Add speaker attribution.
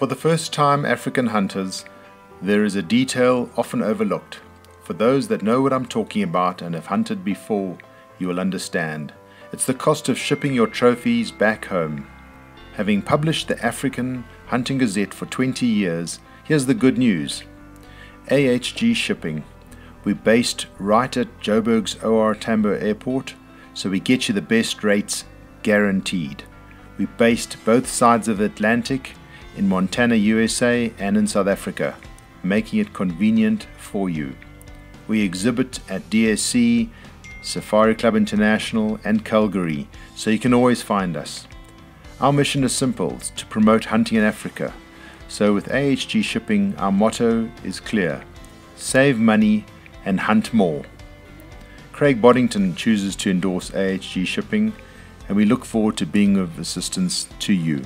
Speaker 1: For the first time African hunters, there is a detail often overlooked. For those that know what I'm talking about and have hunted before, you will understand. It's the cost of shipping your trophies back home. Having published the African Hunting Gazette for 20 years, here's the good news. AHG Shipping. We're based right at Joburg's OR Tambo Airport, so we get you the best rates guaranteed. We're based both sides of the Atlantic in Montana, USA, and in South Africa, making it convenient for you. We exhibit at DSC, Safari Club International, and Calgary, so you can always find us. Our mission is simple to promote hunting in Africa. So, with AHG Shipping, our motto is clear save money and hunt more. Craig Boddington chooses to endorse AHG Shipping, and we look forward to being of assistance to you.